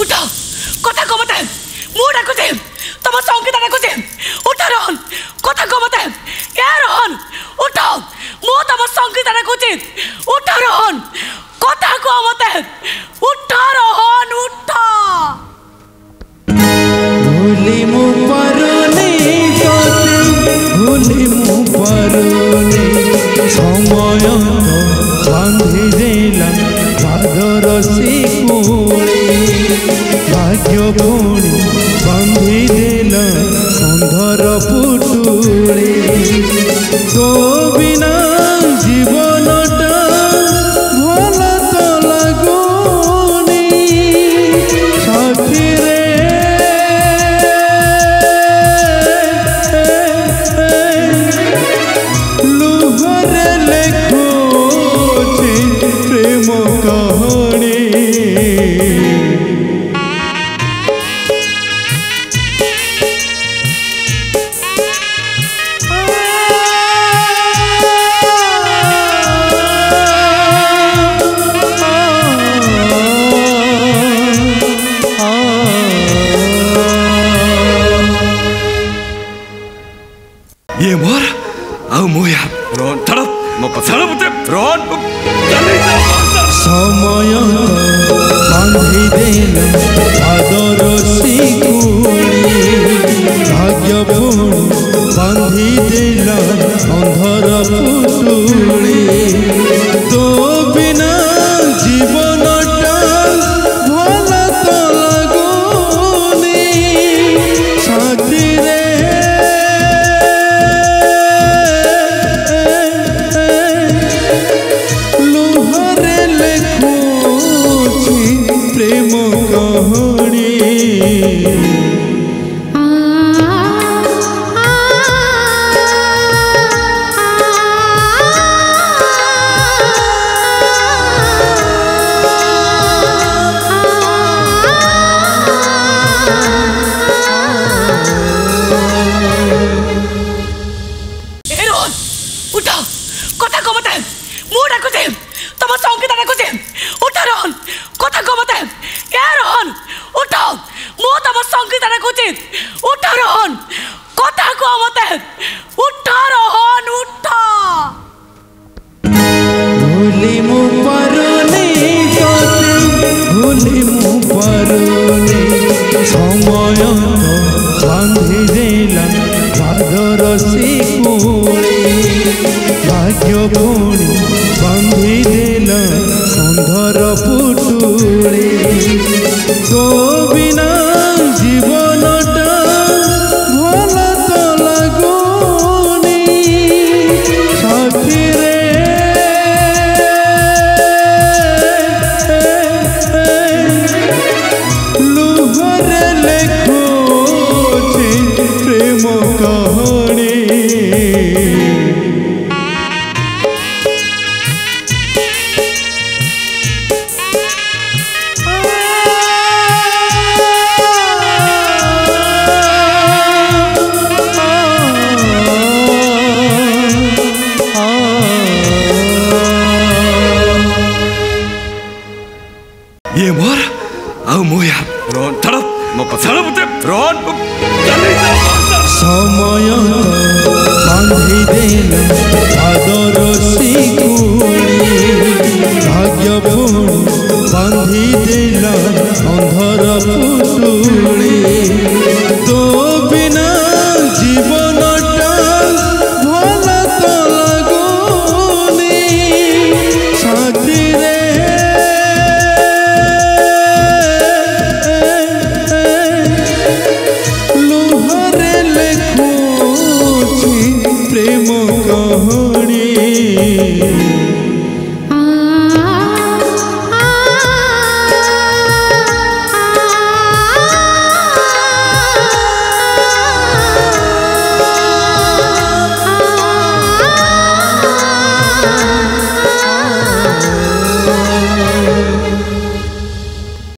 ଉଠ କଥା କହ ମତେ ମୁଁ ଡାକୁଛି ତମ ସଙ୍ଗୀତ ଡାକୁଛି ଉଠ ରୋହନ କଥା କହ ମତେ ଏ ରୋହନ ଉଠ ମୁଁ ତମ ସଙ୍ଗୀତ ଡାକୁଛି ଉଠ ରୋହନ କଥା କହ ମତେ ଉଠ ରୋହନ ଉଠ ভুলি মু পারুনি তোতে ভুলি মু পারুনি সময় তো বাঁধি দেলা ভাদর শিকুড়ি ভাগ্য পুণি বাঁধি দেলা অন্ধর পুটুড়ি তো বিনা ये मोर? औ मोया। रोन तड़प। म तड़पते रोन समय উঠ। কথা কমতে মু ডাকুছে তোমার সংকেতা ডাকুছে উঠ রহন। কথা কমতে এ রহন, উঠ। মু তোমার সংকেতা ডাকুছি উঠ রহন। কথা কমতে উঠ রহন, উঠ। ভুলি মু পারুনি তোতে, ভুলি মু পারুনি। সময় বান্ধি দিলাম ভাদর শিকুড়ি ভাগ্য পুণি বাঁধি দেলা অন্ধর পুটুড়ি তো বিনা জীবনটা 얘 뭐하라? 아우 뭐야? 그런 다른 সময় বান্ধি দেলা অন্ধৰ পুতু Oh,